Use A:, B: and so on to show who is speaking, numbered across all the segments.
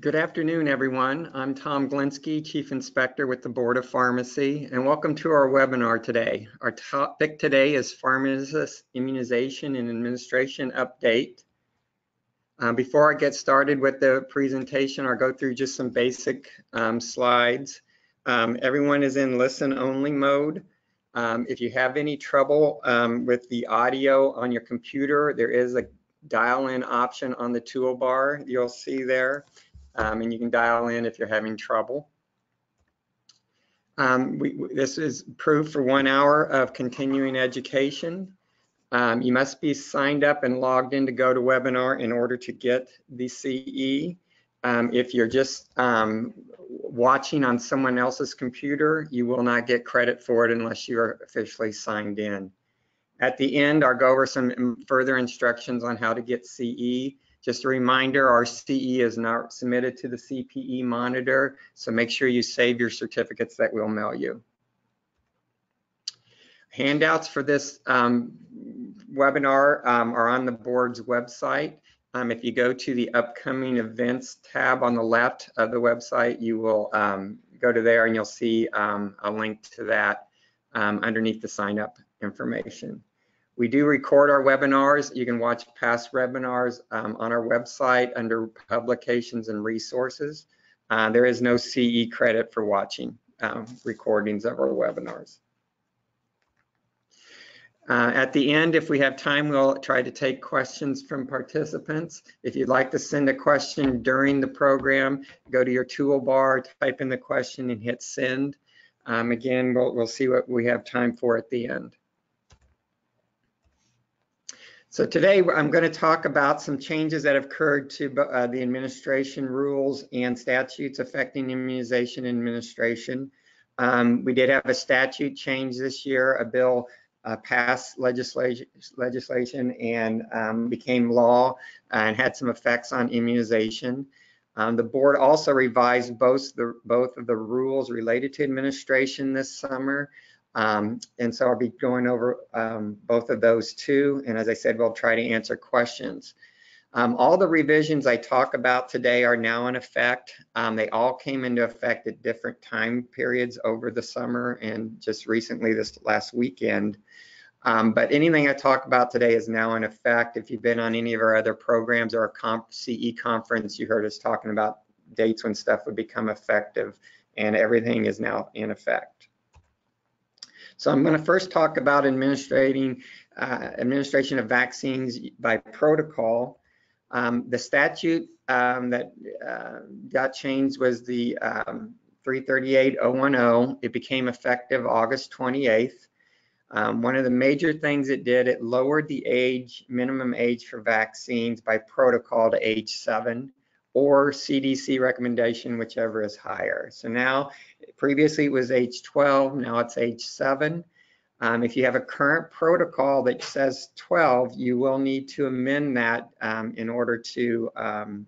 A: Good afternoon, everyone. I'm Tom Glenski, Chief Inspector with the Board of Pharmacy, and welcome to our webinar today. Our topic today is Pharmacist Immunization and Administration Update. Uh, before I get started with the presentation, I'll go through just some basic um, slides. Um, everyone is in listen-only mode. Um, if you have any trouble um, with the audio on your computer, there is a dial-in option on the toolbar you'll see there um, and you can dial in if you're having trouble. Um, we, this is proof for one hour of continuing education. Um, you must be signed up and logged in to GoToWebinar in order to get the CE. Um, if you're just um, watching on someone else's computer, you will not get credit for it unless you are officially signed in. At the end, I'll go over some further instructions on how to get CE. Just a reminder, our CE is not submitted to the CPE monitor, so make sure you save your certificates that we'll mail you. Handouts for this um, webinar um, are on the board's website. Um, if you go to the upcoming events tab on the left of the website, you will um, go to there and you'll see um, a link to that um, underneath the sign up information. We do record our webinars. You can watch past webinars um, on our website under publications and resources. Uh, there is no CE credit for watching um, recordings of our webinars. Uh, at the end, if we have time, we'll try to take questions from participants. If you'd like to send a question during the program, go to your toolbar, type in the question and hit send. Um, again, we'll, we'll see what we have time for at the end. So today I'm going to talk about some changes that have occurred to uh, the administration rules and statutes affecting immunization administration. Um, we did have a statute change this year. A bill uh, passed legislation, legislation and um, became law and had some effects on immunization. Um, the board also revised both, the, both of the rules related to administration this summer. Um, and so I'll be going over um, both of those too. And as I said, we'll try to answer questions. Um, all the revisions I talk about today are now in effect. Um, they all came into effect at different time periods over the summer and just recently this last weekend. Um, but anything I talk about today is now in effect. If you've been on any of our other programs or a comp CE conference, you heard us talking about dates when stuff would become effective and everything is now in effect. So I'm going to first talk about administrating uh, administration of vaccines by protocol. Um, the statute um, that uh, got changed was the um, 338010. It became effective August 28th. Um, one of the major things it did, it lowered the age, minimum age for vaccines by protocol to age seven or CDC recommendation, whichever is higher. So now, previously it was age 12, now it's age 7. Um, if you have a current protocol that says 12, you will need to amend that um, in order to um,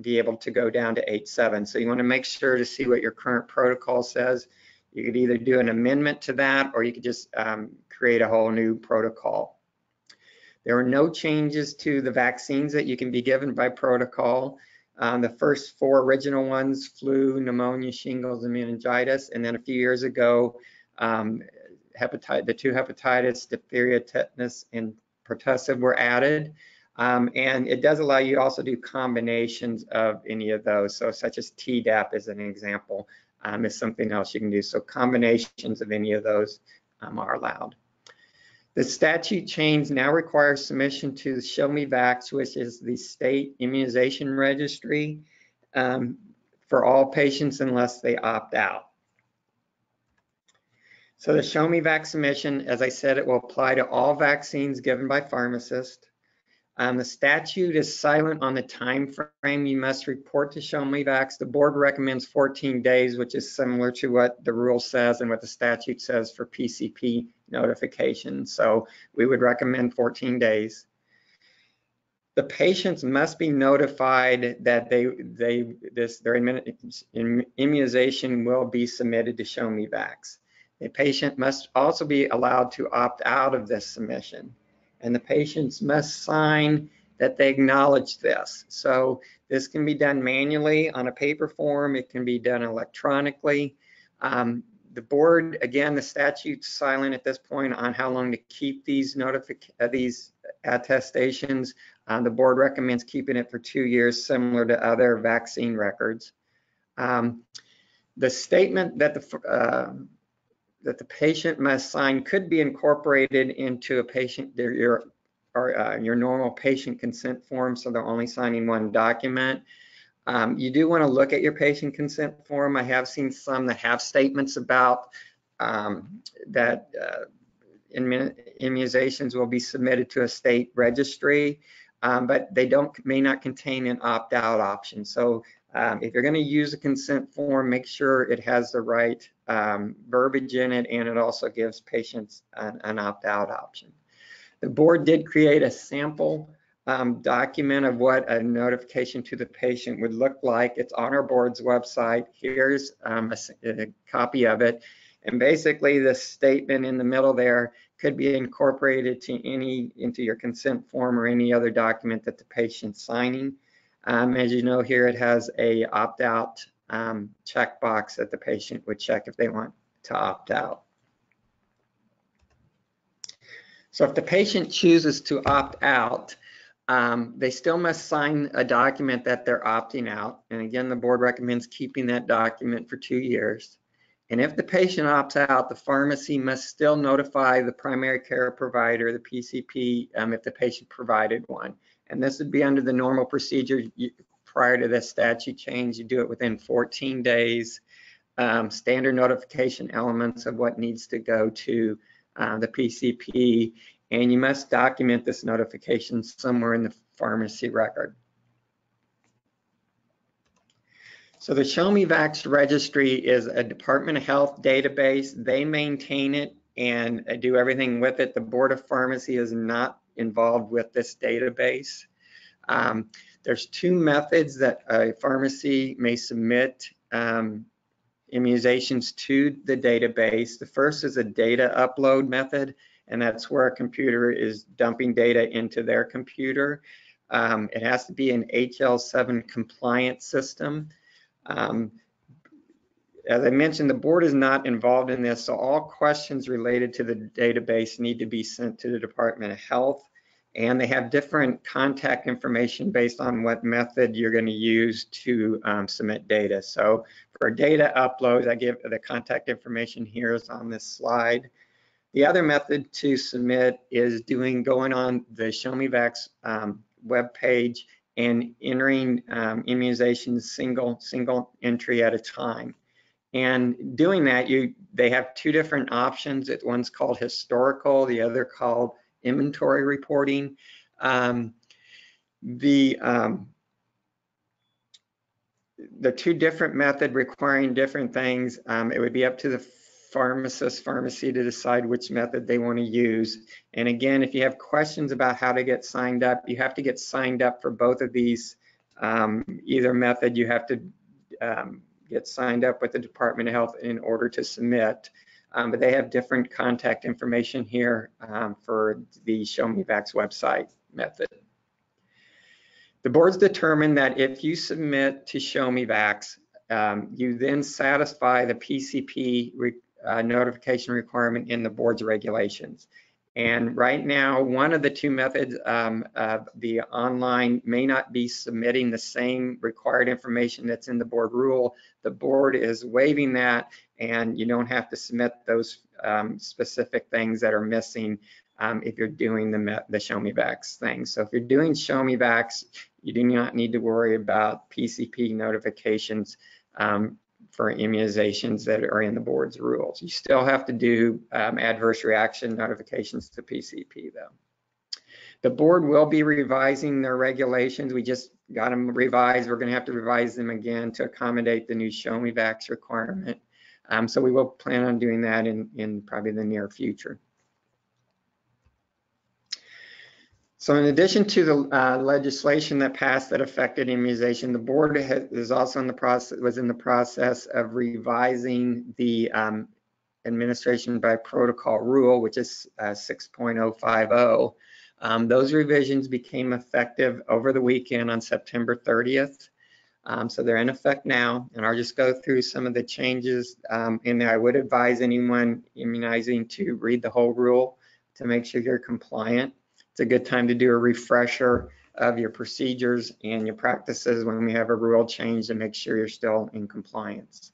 A: be able to go down to age 7. So you want to make sure to see what your current protocol says. You could either do an amendment to that or you could just um, create a whole new protocol. There are no changes to the vaccines that you can be given by protocol. Um, the first four original ones, flu, pneumonia, shingles, and meningitis. And then a few years ago, um, hepatitis, the two hepatitis, diphtheria, tetanus, and pertussis were added. Um, and it does allow you to also do combinations of any of those. So such as Tdap as an example um, is something else you can do. So combinations of any of those um, are allowed. The statute change now requires submission to the Show Me Vax, which is the state immunization registry um, for all patients unless they opt out. So the Show Me Vax submission, as I said, it will apply to all vaccines given by pharmacists. Um, the statute is silent on the time frame you must report to Show Me Vax. The board recommends 14 days, which is similar to what the rule says and what the statute says for PCP notification. So we would recommend 14 days. The patients must be notified that they they this their immunization will be submitted to Show Me Vax. The patient must also be allowed to opt out of this submission and the patients must sign that they acknowledge this. So this can be done manually on a paper form. It can be done electronically. Um, the board, again, the statute's silent at this point on how long to keep these notific uh, these attestations. Uh, the board recommends keeping it for two years, similar to other vaccine records. Um, the statement that the uh, that the patient must sign could be incorporated into a patient your or uh, your normal patient consent form, so they're only signing one document. Um, you do want to look at your patient consent form. I have seen some that have statements about um, that uh, immunizations will be submitted to a state registry, um, but they don't may not contain an opt-out option. So um, if you're going to use a consent form, make sure it has the right um, verbiage in it and it also gives patients an, an opt-out option. The board did create a sample um, document of what a notification to the patient would look like. It's on our board's website. Here's um, a, a, copy of it. And basically the statement in the middle there could be incorporated to any into your consent form or any other document that the patient's signing. Um, as you know here, it has a opt-out um, checkbox that the patient would check if they want to opt out. So if the patient chooses to opt out, um, they still must sign a document that they're opting out. And again, the board recommends keeping that document for two years. And if the patient opts out, the pharmacy must still notify the primary care provider, the PCP, um, if the patient provided one. And this would be under the normal procedure prior to this statute change. You do it within 14 days. Um, standard notification elements of what needs to go to uh, the PCP, and you must document this notification somewhere in the pharmacy record. So the Show Me Vax registry is a Department of Health database. They maintain it and do everything with it. The Board of Pharmacy is not involved with this database. Um, there's two methods that a pharmacy may submit um, immunizations to the database. The first is a data upload method, and that's where a computer is dumping data into their computer. Um, it has to be an HL7 compliant system. Um, as I mentioned, the board is not involved in this, so all questions related to the database need to be sent to the Department of Health and they have different contact information based on what method you're going to use to um, submit data. So for data upload, I give the contact information here is on this slide. The other method to submit is doing going on the Show Me Vax um, web page and entering um, immunizations single single entry at a time. And doing that, you they have two different options. One's called historical, the other called inventory reporting. Um, the um, the two different method requiring different things, um, it would be up to the pharmacist pharmacy to decide which method they want to use. And again, if you have questions about how to get signed up, you have to get signed up for both of these. Um, either method, you have to um, get signed up with the Department of Health in order to submit um, but they have different contact information here um, for the Show Me Vax website method. The board's determined that if you submit to Show Me Vax, um, you then satisfy the PCP re, uh, notification requirement in the board's regulations. And right now, one of the two methods, um, the online may not be submitting the same required information that's in the board rule. The board is waiving that and you don't have to submit those um, specific things that are missing um, if you're doing the, the Show Me Vax thing. So if you're doing Show Me Vax, you do not need to worry about PCP notifications um, for immunizations that are in the board's rules. You still have to do um, adverse reaction notifications to PCP though. The board will be revising their regulations. We just got them revised. We're going to have to revise them again to accommodate the new Show Me Vax requirement. Um, so we will plan on doing that in, in probably the near future. So in addition to the uh, legislation that passed that affected immunization, the board is also in the process was in the process of revising the um, administration by protocol rule, which is uh, 6.050. Um, those revisions became effective over the weekend on September 30th. Um, so they're in effect now, and I'll just go through some of the changes um, in there. I would advise anyone immunizing to read the whole rule to make sure you're compliant. It's a good time to do a refresher of your procedures and your practices when we have a rule change to make sure you're still in compliance.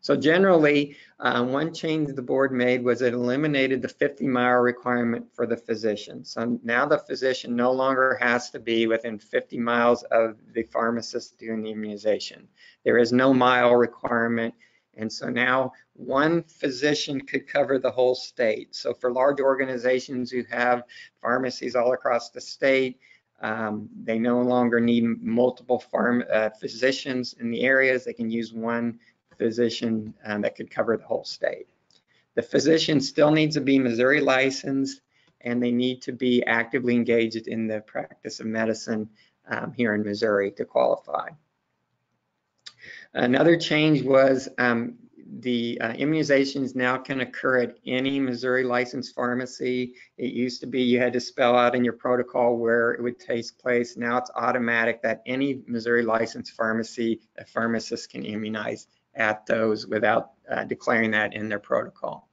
A: So generally, uh, one change the board made was it eliminated the 50 mile requirement for the physician. So now the physician no longer has to be within 50 miles of the pharmacist doing the immunization. There is no mile requirement. And so now one physician could cover the whole state. So for large organizations who have pharmacies all across the state, um, they no longer need multiple farm uh, physicians in the areas. They can use one physician um, that could cover the whole state. The physician still needs to be Missouri licensed and they need to be actively engaged in the practice of medicine um, here in Missouri to qualify. Another change was um, the uh, immunizations now can occur at any Missouri licensed pharmacy. It used to be you had to spell out in your protocol where it would take place. Now it's automatic that any Missouri licensed pharmacy, a pharmacist can immunize at those without uh, declaring that in their protocol.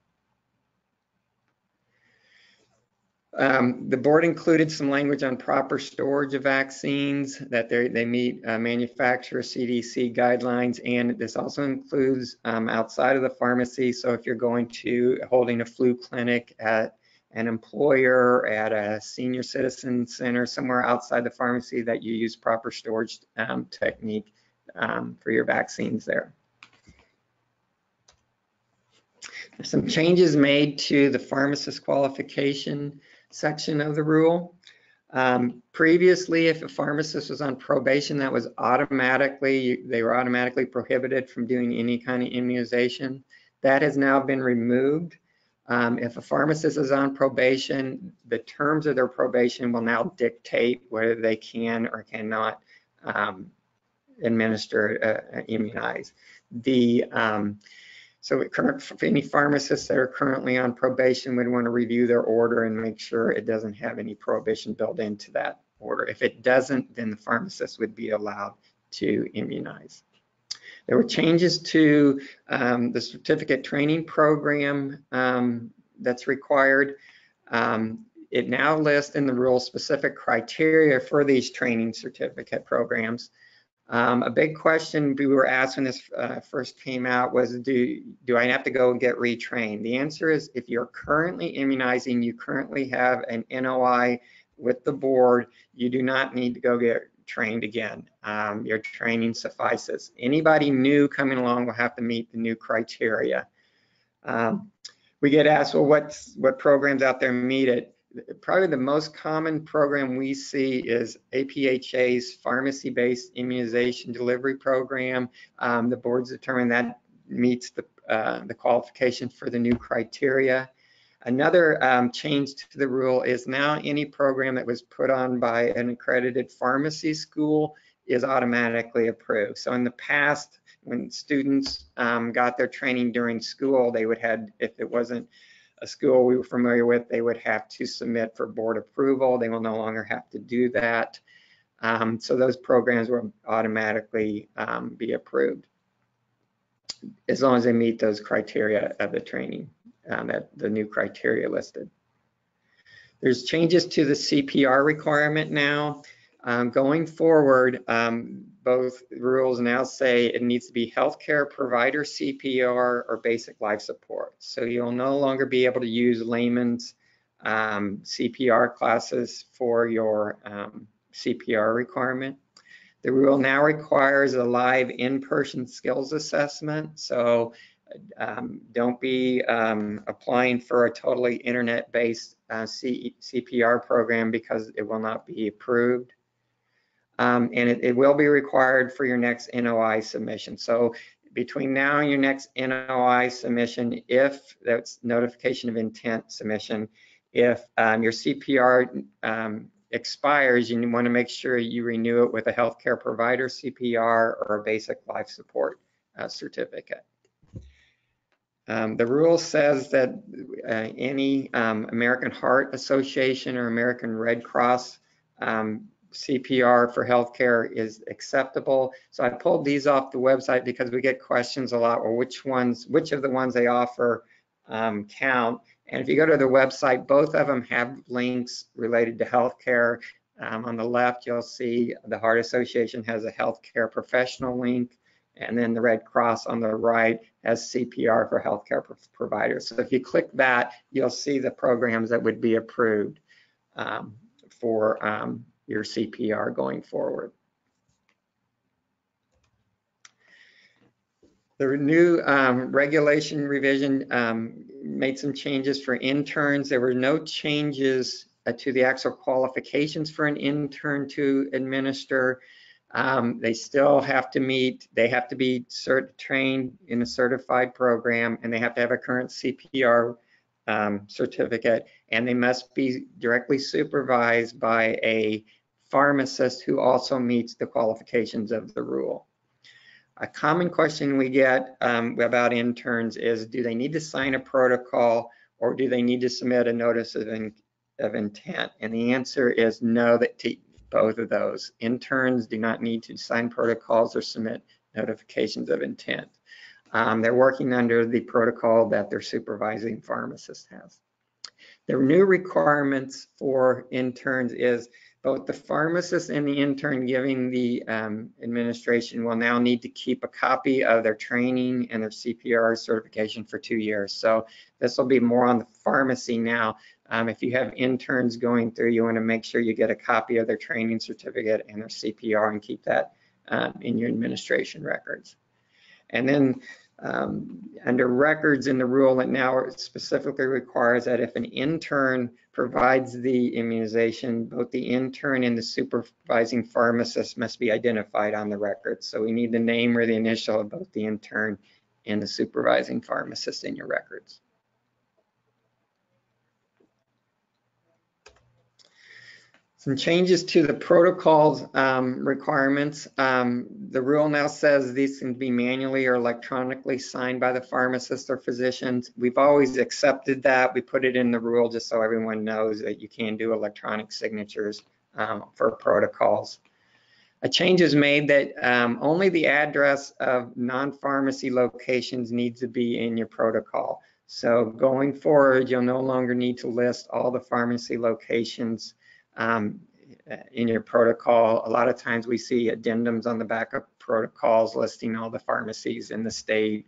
A: Um, the board included some language on proper storage of vaccines, that they meet uh, manufacturer CDC guidelines, and this also includes um, outside of the pharmacy. So if you're going to holding a flu clinic at an employer, at a senior citizen center, somewhere outside the pharmacy, that you use proper storage um, technique um, for your vaccines there. some changes made to the pharmacist qualification section of the rule. Um, previously, if a pharmacist was on probation, that was automatically, they were automatically prohibited from doing any kind of immunization. That has now been removed. Um, if a pharmacist is on probation, the terms of their probation will now dictate whether they can or cannot um, administer, uh, immunize. The um, so any pharmacists that are currently on probation would want to review their order and make sure it doesn't have any prohibition built into that order. If it doesn't, then the pharmacist would be allowed to immunize. There were changes to um, the certificate training program um, that's required. Um, it now lists in the rule specific criteria for these training certificate programs. Um, a big question we were asked when this uh, first came out was, do, do I have to go and get retrained? The answer is if you're currently immunizing, you currently have an NOI with the board, you do not need to go get trained again. Um, your training suffices. Anybody new coming along will have to meet the new criteria. Um, we get asked, well, what's, what programs out there meet it? Probably the most common program we see is APHA's pharmacy-based immunization delivery program. Um, the board's determined that meets the, uh, the qualification for the new criteria. Another um, change to the rule is now any program that was put on by an accredited pharmacy school is automatically approved. So in the past, when students um, got their training during school, they would have, if it wasn't a school we were familiar with, they would have to submit for board approval. They will no longer have to do that. Um, so those programs will automatically um, be approved as long as they meet those criteria of the training, um, that the new criteria listed. There's changes to the CPR requirement now. Um, going forward, um, both rules now say it needs to be healthcare provider CPR or basic life support. So you'll no longer be able to use layman's um, CPR classes for your um, CPR requirement. The rule now requires a live in-person skills assessment. So um, don't be um, applying for a totally internet-based uh, CPR program because it will not be approved um, and it, it, will be required for your next NOI submission. So between now and your next NOI submission, if that's notification of intent submission, if um, your CPR um, expires, you want to make sure you renew it with a healthcare provider CPR or a basic life support uh, certificate. Um, the rule says that uh, any um, American Heart Association or American Red Cross um, CPR for healthcare is acceptable. So I pulled these off the website because we get questions a lot, or which ones, which of the ones they offer um, count. And if you go to the website, both of them have links related to healthcare. Um, on the left, you'll see the Heart Association has a healthcare professional link, and then the Red Cross on the right has CPR for healthcare pro providers. So if you click that, you'll see the programs that would be approved um, for um, your CPR going forward. The new um, regulation revision um, made some changes for interns. There were no changes uh, to the actual qualifications for an intern to administer. Um, they still have to meet, they have to be cert trained in a certified program and they have to have a current CPR um, certificate and they must be directly supervised by a pharmacist who also meets the qualifications of the rule. A common question we get um, about interns is, do they need to sign a protocol or do they need to submit a notice of, in, of intent? And the answer is no, that to both of those. Interns do not need to sign protocols or submit notifications of intent. Um, they're working under the protocol that their supervising pharmacist has. The new requirements for interns is both the pharmacist and the intern giving the um, administration will now need to keep a copy of their training and their CPR certification for two years. So this will be more on the pharmacy now. Um, if you have interns going through, you want to make sure you get a copy of their training certificate and their CPR and keep that um, in your administration records. And then um, under records in the rule, it now specifically requires that if an intern provides the immunization, both the intern and the supervising pharmacist must be identified on the record. So we need the name or the initial of both the intern and the supervising pharmacist in your records. Some changes to the protocols um, requirements. Um, the rule now says these can be manually or electronically signed by the pharmacist or physicians. We've always accepted that. We put it in the rule just so everyone knows that you can do electronic signatures um, for protocols. A change is made that um, only the address of non-pharmacy locations needs to be in your protocol. So going forward, you'll no longer need to list all the pharmacy locations um, in your protocol. A lot of times we see addendums on the back of protocols listing all the pharmacies in the state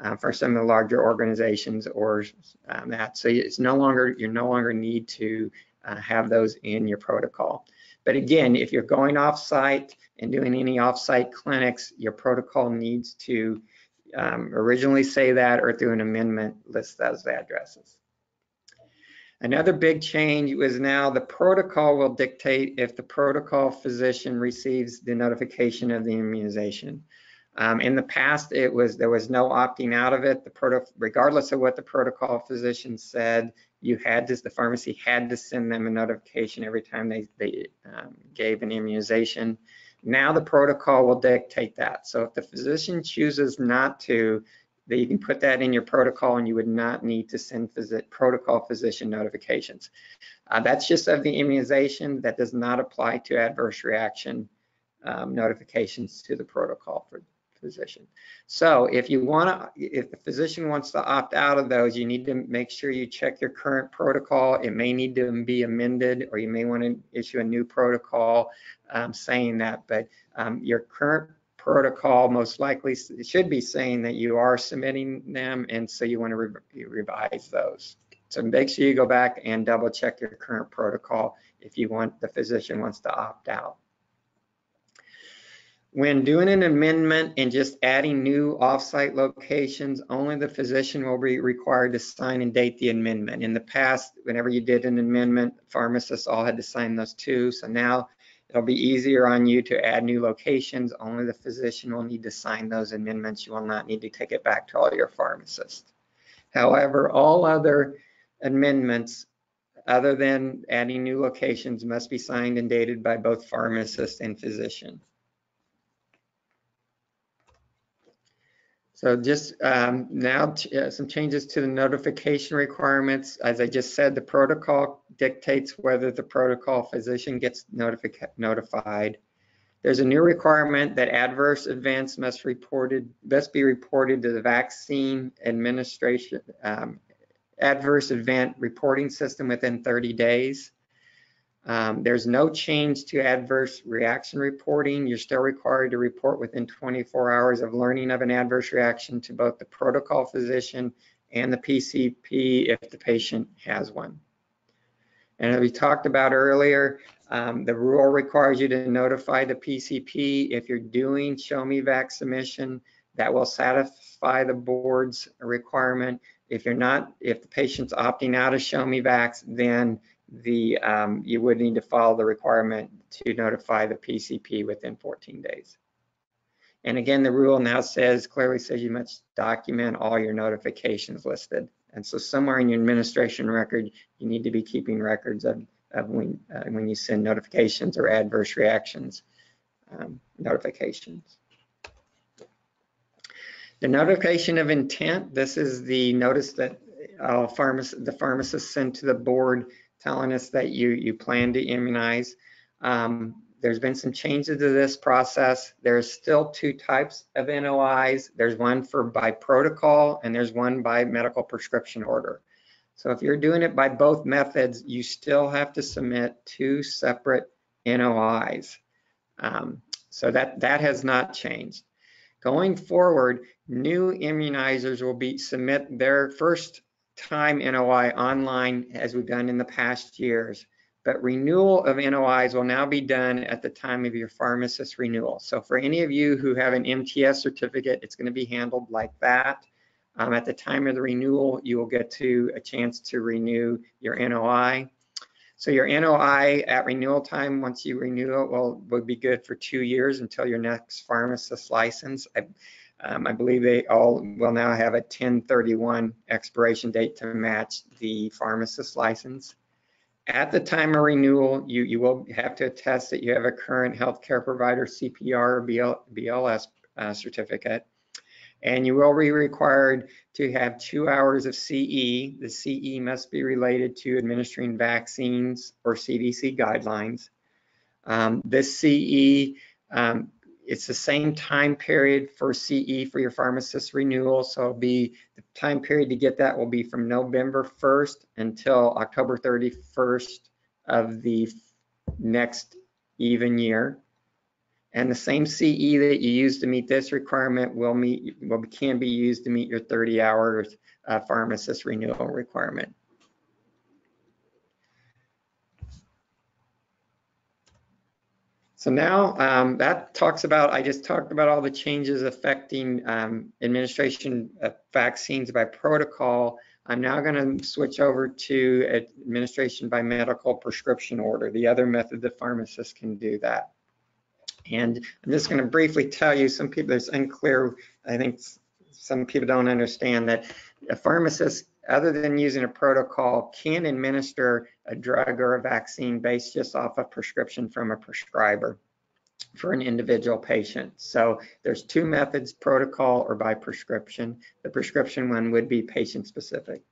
A: uh, for some of the larger organizations or um, that. So it's no longer, you no longer need to uh, have those in your protocol. But again, if you're going off-site and doing any off-site clinics, your protocol needs to um, originally say that or through an amendment list those addresses. Another big change was now the protocol will dictate if the protocol physician receives the notification of the immunization. Um, in the past, it was there was no opting out of it. The proto, regardless of what the protocol physician said, you had to the pharmacy had to send them a notification every time they they um, gave an immunization. Now the protocol will dictate that. So if the physician chooses not to, that you can put that in your protocol and you would not need to send phys protocol physician notifications. Uh, that's just of the immunization. That does not apply to adverse reaction um, notifications to the protocol for physician. So if you want to, if the physician wants to opt out of those, you need to make sure you check your current protocol. It may need to be amended or you may want to issue a new protocol um, saying that, but um, your current protocol most likely should be saying that you are submitting them and so you want to re revise those. So make sure you go back and double check your current protocol if you want the physician wants to opt out. When doing an amendment and just adding new offsite locations, only the physician will be required to sign and date the amendment. In the past, whenever you did an amendment, pharmacists all had to sign those too. So now It'll be easier on you to add new locations. Only the physician will need to sign those amendments. You will not need to take it back to all your pharmacists. However, all other amendments other than adding new locations must be signed and dated by both pharmacist and physician. So just um, now, uh, some changes to the notification requirements. As I just said, the protocol dictates whether the protocol physician gets notified. There's a new requirement that adverse events must reported be reported to the vaccine administration um, adverse event reporting system within 30 days. Um, there's no change to adverse reaction reporting. You're still required to report within 24 hours of learning of an adverse reaction to both the protocol physician and the PCP if the patient has one. And as we talked about earlier, um, the rule requires you to notify the PCP if you're doing Show Me Vax submission. That will satisfy the board's requirement. If you're not, if the patient's opting out of Show Me Vax, then the um, you would need to follow the requirement to notify the PCP within 14 days. And again, the rule now says, clearly says you must document all your notifications listed. And so somewhere in your administration record, you need to be keeping records of, of when, uh, when you send notifications or adverse reactions um, notifications. The notification of intent, this is the notice that uh, pharmacist, the pharmacist sent to the board telling us that you, you plan to immunize. Um, there's been some changes to this process. There's still two types of NOIs. There's one for by protocol and there's one by medical prescription order. So if you're doing it by both methods, you still have to submit two separate NOIs. Um, so that, that has not changed. Going forward, new immunizers will be submit their first time NOI online as we've done in the past years. But renewal of NOIs will now be done at the time of your pharmacist renewal. So for any of you who have an MTS certificate, it's going to be handled like that. Um, at the time of the renewal, you will get to a chance to renew your NOI. So your NOI at renewal time, once you renew it, will, will be good for two years until your next pharmacist license. I, um, I believe they all will now have a 1031 expiration date to match the pharmacist license. At the time of renewal, you, you will have to attest that you have a current healthcare provider CPR or BL, BLS uh, certificate. And you will be required to have two hours of CE. The CE must be related to administering vaccines or CDC guidelines. Um, this CE um, it's the same time period for CE for your pharmacist renewal. So be the time period to get that will be from November 1st until October 31st of the next even year. And the same CE that you use to meet this requirement will meet will can be used to meet your 30 hours uh, pharmacist renewal requirement. So now um, that talks about, I just talked about all the changes affecting um, administration of vaccines by protocol. I'm now going to switch over to administration by medical prescription order, the other method the pharmacist can do that. And I'm just going to briefly tell you, some people, it's unclear, I think some people don't understand that a pharmacist, other than using a protocol, can administer a drug or a vaccine based just off a prescription from a prescriber for an individual patient. So there's two methods, protocol or by prescription. The prescription one would be patient specific.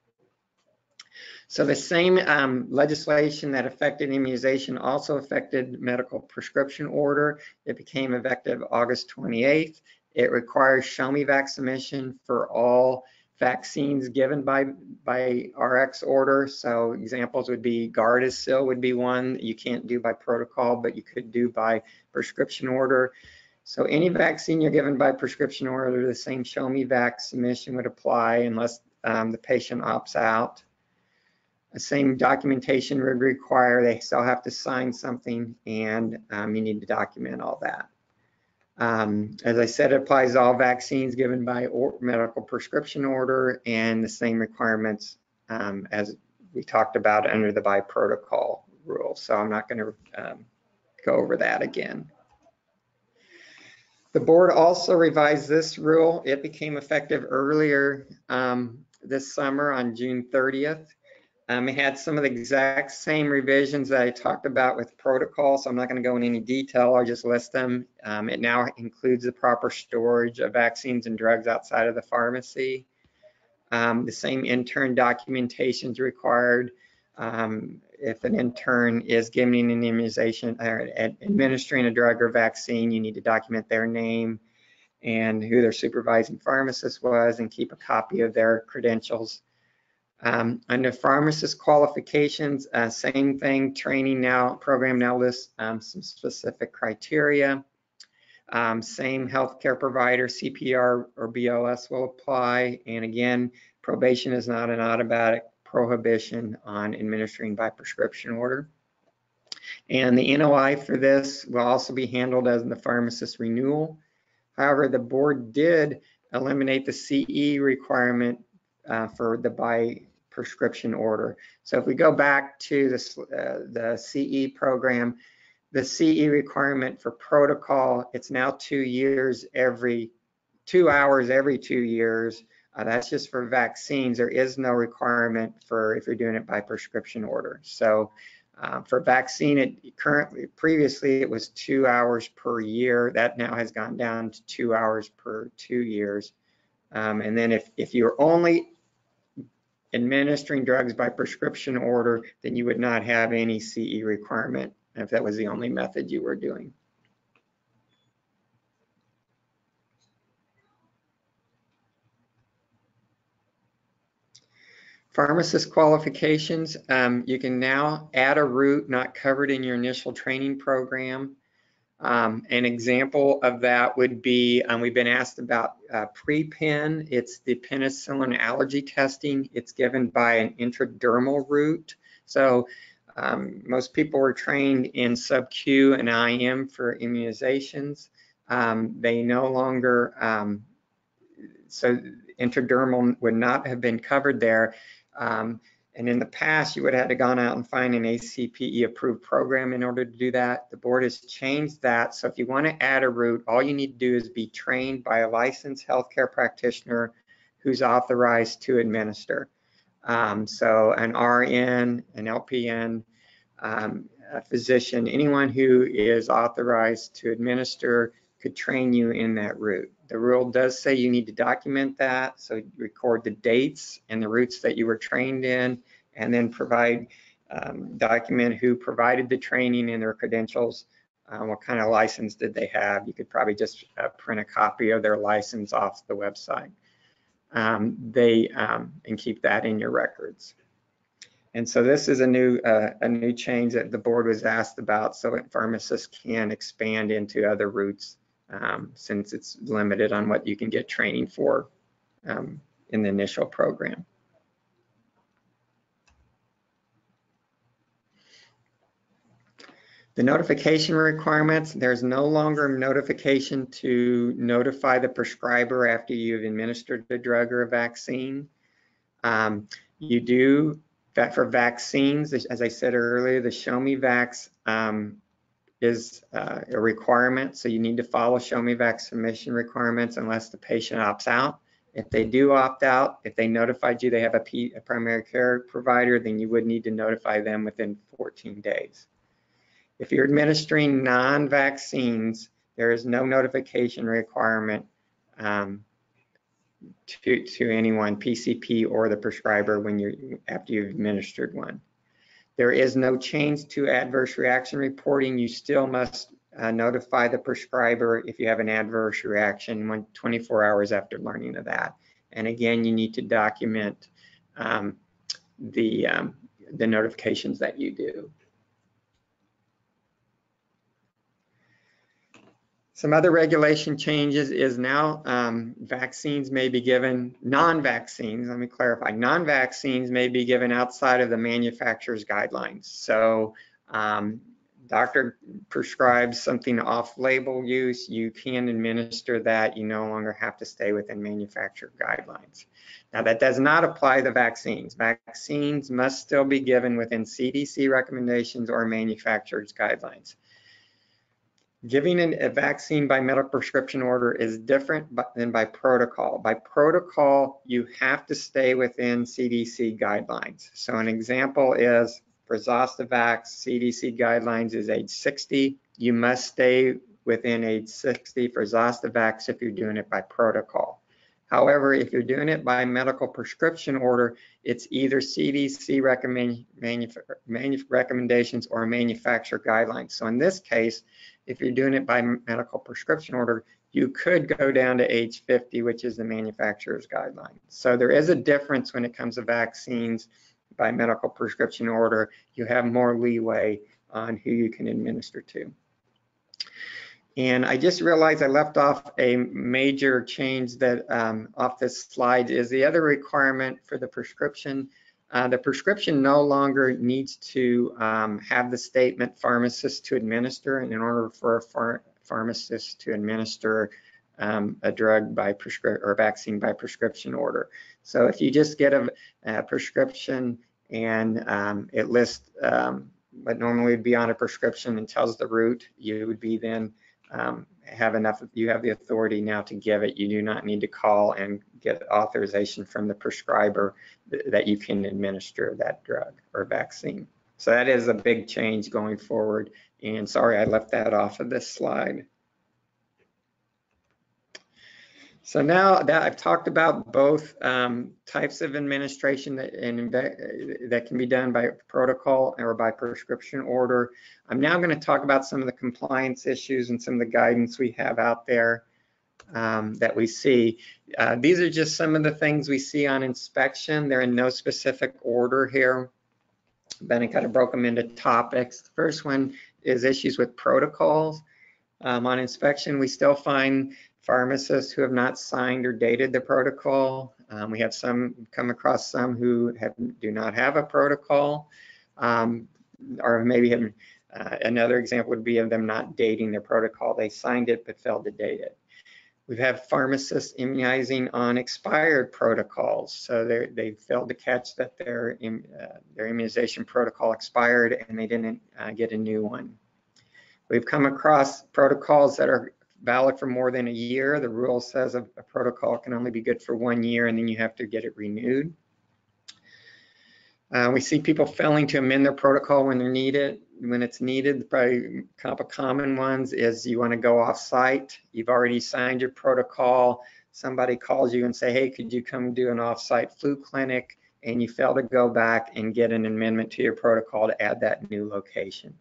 A: So the same um, legislation that affected immunization also affected medical prescription order. It became effective August 28th. It requires Show Me Vax submission for all vaccines given by by RX order. So examples would be Gardasil would be one you can't do by protocol, but you could do by prescription order. So any vaccine you're given by prescription order, the same Show Me Vax submission would apply unless um, the patient opts out. The same documentation would require, they still have to sign something and um, you need to document all that. Um, as I said, it applies to all vaccines given by medical prescription order and the same requirements um, as we talked about under the by protocol rule. So I'm not going to um, go over that again. The board also revised this rule. It became effective earlier um, this summer on June 30th. Um, it had some of the exact same revisions that I talked about with protocol, so I'm not going to go in any detail. I'll just list them. Um, it now includes the proper storage of vaccines and drugs outside of the pharmacy. Um, the same intern documentation is required. Um, if an intern is giving an immunization or administering a drug or vaccine, you need to document their name and who their supervising pharmacist was and keep a copy of their credentials. Um, under pharmacist qualifications, uh, same thing, training now, program now lists um, some specific criteria. Um, same healthcare provider, CPR or BLS will apply. And again, probation is not an automatic prohibition on administering by prescription order. And the NOI for this will also be handled as the pharmacist renewal. However, the board did eliminate the CE requirement uh, for the by prescription order. So if we go back to this, uh, the CE program, the CE requirement for protocol, it's now two years every, two hours every two years. Uh, that's just for vaccines. There is no requirement for if you're doing it by prescription order. So uh, for vaccine, it currently, previously it was two hours per year. That now has gone down to two hours per two years. Um, and then if, if you're only administering drugs by prescription order, then you would not have any CE requirement if that was the only method you were doing. Pharmacist qualifications, um, you can now add a route not covered in your initial training program. Um, an example of that would be, um, we've been asked about uh, PRE-PEN. It's the penicillin allergy testing. It's given by an intradermal route. So um, most people were trained in sub-Q and IM for immunizations. Um, they no longer, um, so intradermal would not have been covered there. Um, and in the past, you would have had to gone out and find an ACPE approved program in order to do that. The board has changed that. So if you want to add a route, all you need to do is be trained by a licensed healthcare practitioner who's authorized to administer. Um, so an RN, an LPN, um, a physician, anyone who is authorized to administer could train you in that route. The rule does say you need to document that, so record the dates and the routes that you were trained in, and then provide, um, document who provided the training and their credentials, um, what kind of license did they have. You could probably just uh, print a copy of their license off the website. Um, they um, and keep that in your records. And so this is a new uh, a new change that the board was asked about, so that pharmacists can expand into other routes um, since it's limited on what you can get training for um, in the initial program. The notification requirements, there's no longer notification to notify the prescriber after you've administered a drug or a vaccine. Um, you do that for vaccines, as I said earlier, the Show Me Vax um, is uh, a requirement. So you need to follow Show Me Vax submission requirements unless the patient opts out. If they do opt out, if they notified you they have a, P, a primary care provider, then you would need to notify them within 14 days. If you're administering non-vaccines, there is no notification requirement um, to, to anyone, PCP or the prescriber, when you're after you've administered one. There is no change to adverse reaction reporting. You still must uh, notify the prescriber if you have an adverse reaction when 24 hours after learning of that. And again, you need to document um, the, um, the notifications that you do. Some other regulation changes is now um, vaccines may be given, non-vaccines, let me clarify, non-vaccines may be given outside of the manufacturer's guidelines. So um, doctor prescribes something off-label use, you can administer that. You no longer have to stay within manufacturer guidelines. Now that does not apply to vaccines. Vaccines must still be given within CDC recommendations or manufacturer's guidelines. Giving an, a vaccine by medical prescription order is different than by protocol. By protocol, you have to stay within CDC guidelines. So an example is for Zostavax, CDC guidelines is age 60. You must stay within age 60 for Zostavax if you're doing it by protocol. However, if you're doing it by medical prescription order, it's either CDC recommend, recommendations or manufacturer guidelines. So in this case, if you're doing it by medical prescription order, you could go down to age 50, which is the manufacturer's guideline. So there is a difference when it comes to vaccines by medical prescription order. You have more leeway on who you can administer to. And I just realized I left off a major change that um, off this slide is the other requirement for the prescription. Uh, the prescription no longer needs to um, have the statement pharmacist to administer. And in order for a phar pharmacist to administer um, a drug by prescription or vaccine by prescription order. So if you just get a, a prescription and um, it lists um, what normally would be on a prescription and tells the route, you would be then um, have enough, you have the authority now to give it. You do not need to call and get authorization from the prescriber that you can administer that drug or vaccine. So that is a big change going forward. And sorry, I left that off of this slide. So now that I've talked about both um, types of administration that, and, that can be done by protocol or by prescription order, I'm now going to talk about some of the compliance issues and some of the guidance we have out there um, that we see. Uh, these are just some of the things we see on inspection. They're in no specific order here. Then I kind of broke them into topics. The first one is issues with protocols. Um, on inspection, we still find pharmacists who have not signed or dated the protocol. Um, we have some come across some who have, do not have a protocol, um, or maybe have, uh, another example would be of them not dating their protocol. They signed it but failed to date it. We've had pharmacists immunizing on expired protocols, so they failed to catch that their uh, their immunization protocol expired and they didn't uh, get a new one. We've come across protocols that are valid for more than a year. The rule says a, a, protocol can only be good for one year and then you have to get it renewed. Uh, we see people failing to amend their protocol when they're needed. When it's needed, probably a couple common ones is you want to go off site. You've already signed your protocol. Somebody calls you and say, hey, could you come do an off-site flu clinic? And you fail to go back and get an amendment to your protocol to add that new location.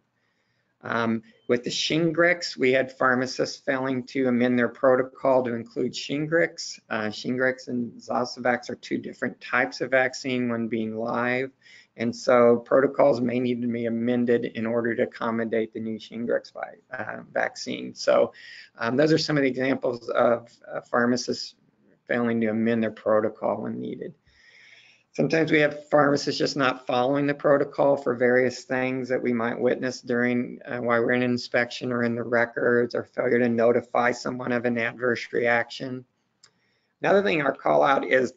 A: Um, with the Shingrix, we had pharmacists failing to amend their protocol to include Shingrix. Uh, Shingrix and Zostavax are two different types of vaccine, one being live. And so protocols may need to be amended in order to accommodate the new Shingrix uh, vaccine. So um, those are some of the examples of uh, pharmacists failing to amend their protocol when needed. Sometimes we have pharmacists just not following the protocol for various things that we might witness during uh, while we're in inspection or in the records or failure to notify someone of an adverse reaction. Another thing our call out is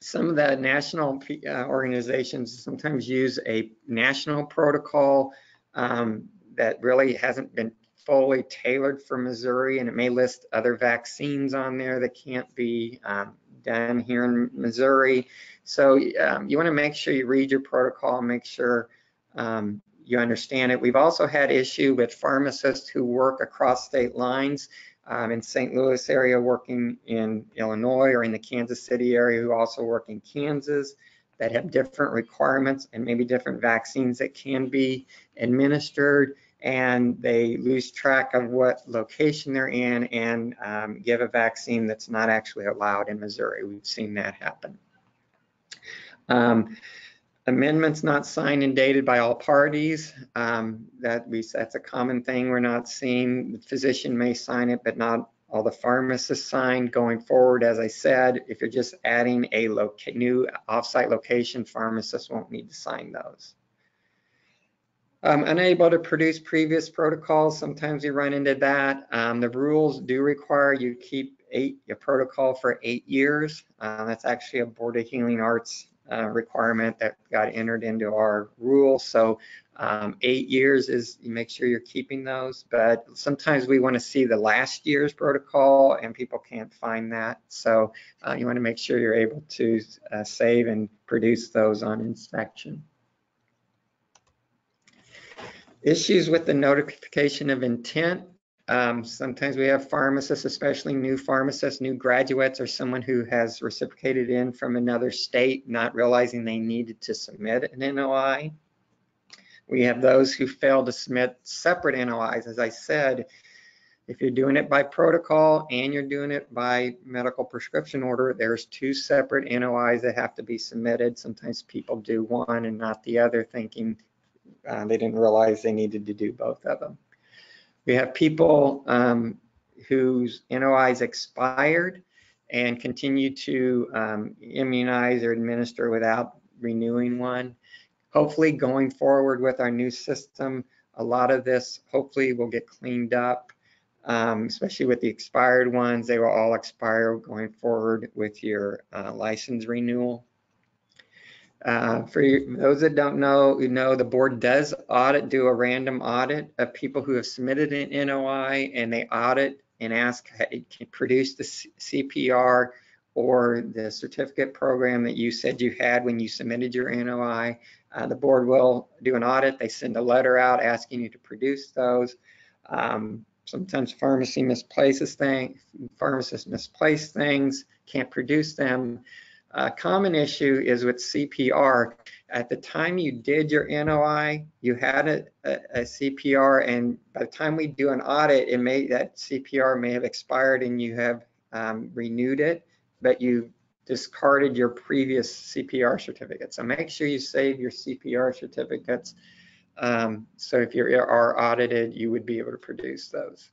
A: some of the national uh, organizations sometimes use a national protocol um, that really hasn't been fully tailored for Missouri and it may list other vaccines on there that can't be um, done here in Missouri. So um, you want to make sure you read your protocol, make sure um, you understand it. We've also had issue with pharmacists who work across state lines um, in St. Louis area working in Illinois or in the Kansas City area who also work in Kansas that have different requirements and maybe different vaccines that can be administered and they lose track of what location they're in and um, give a vaccine that's not actually allowed in Missouri. We've seen that happen. Um, amendments not signed and dated by all parties. Um, that we that's a common thing we're not seeing. The physician may sign it, but not all the pharmacists sign. Going forward, as I said, if you're just adding a new offsite location, pharmacists won't need to sign those. Um, unable to produce previous protocols, sometimes you run into that. Um, the rules do require you keep eight, a protocol for eight years. Uh, that's actually a Board of Healing Arts uh, requirement that got entered into our rule. So um, eight years is, you make sure you're keeping those, but sometimes we want to see the last year's protocol and people can't find that. So uh, you want to make sure you're able to uh, save and produce those on inspection. Issues with the notification of intent. Um, sometimes we have pharmacists, especially new pharmacists, new graduates, or someone who has reciprocated in from another state, not realizing they needed to submit an NOI. We have those who fail to submit separate NOIs. As I said, if you're doing it by protocol and you're doing it by medical prescription order, there's two separate NOIs that have to be submitted. Sometimes people do one and not the other, thinking uh, they didn't realize they needed to do both of them. We have people um, whose NOIs expired and continue to um, immunize or administer without renewing one. Hopefully going forward with our new system, a lot of this hopefully will get cleaned up, um, especially with the expired ones. They will all expire going forward with your uh, license renewal. Uh, for those that don't know, you know the board does audit, do a random audit of people who have submitted an NOI and they audit and ask, hey, can produce the CPR or the certificate program that you said you had when you submitted your NOI. Uh, the board will do an audit. They send a letter out asking you to produce those. Um, sometimes pharmacy misplaces things, pharmacists misplace things, can't produce them. A common issue is with CPR. At the time you did your NOI, you had a, a, a, CPR, and by the time we do an audit, it may that CPR may have expired and you have um, renewed it, but you discarded your previous CPR certificate. So make sure you save your CPR certificates. Um, so if you are audited, you would be able to produce those.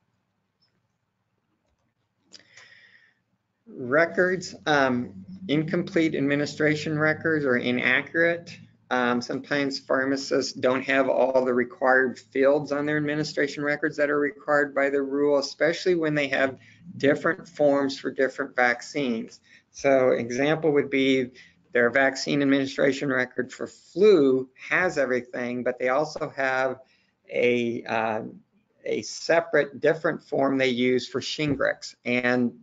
A: Records, um, incomplete administration records or inaccurate. Um, sometimes pharmacists don't have all the required fields on their administration records that are required by the rule, especially when they have different forms for different vaccines. So example would be their vaccine administration record for flu has everything, but they also have a uh, a separate different form they use for Shingrix. And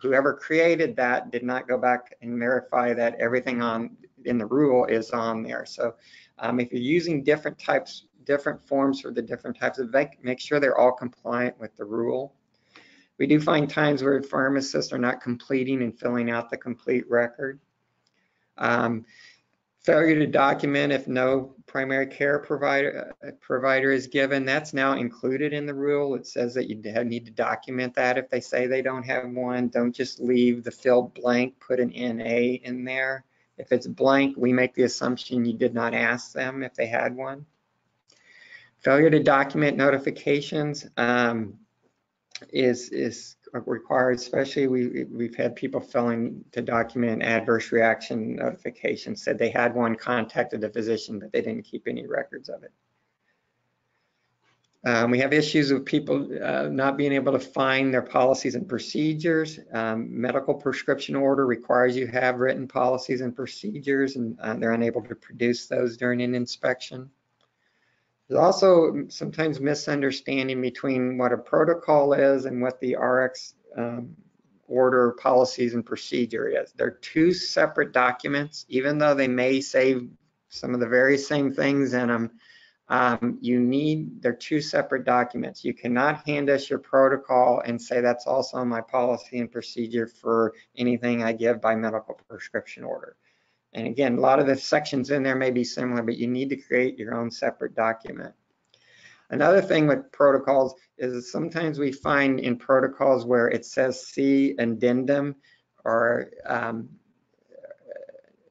A: whoever created that did not go back and verify that everything on in the rule is on there. So um, if you're using different types, different forms for the different types of, make sure they're all compliant with the rule. We do find times where pharmacists are not completing and filling out the complete record. Um, failure to document if no primary care provider uh, provider is given. That's now included in the rule. It says that you need to document that if they say they don't have one. Don't just leave the field blank, put an NA in there. If it's blank, we make the assumption you did not ask them if they had one. Failure to document notifications um, is, is required, especially we, we've had people filling to document adverse reaction notifications, said they had one, contacted the physician, but they didn't keep any records of it. Um, we have issues with people uh, not being able to find their policies and procedures. Um, medical prescription order requires you have written policies and procedures, and uh, they're unable to produce those during an inspection. There's also sometimes misunderstanding between what a protocol is and what the RX um, order policies and procedure is. They're two separate documents, even though they may say some of the very same things in them. Um, you need, they're two separate documents. You cannot hand us your protocol and say that's also my policy and procedure for anything I give by medical prescription order. And again, a lot of the sections in there may be similar, but you need to create your own separate document. Another thing with protocols is sometimes we find in protocols where it says C addendum or um,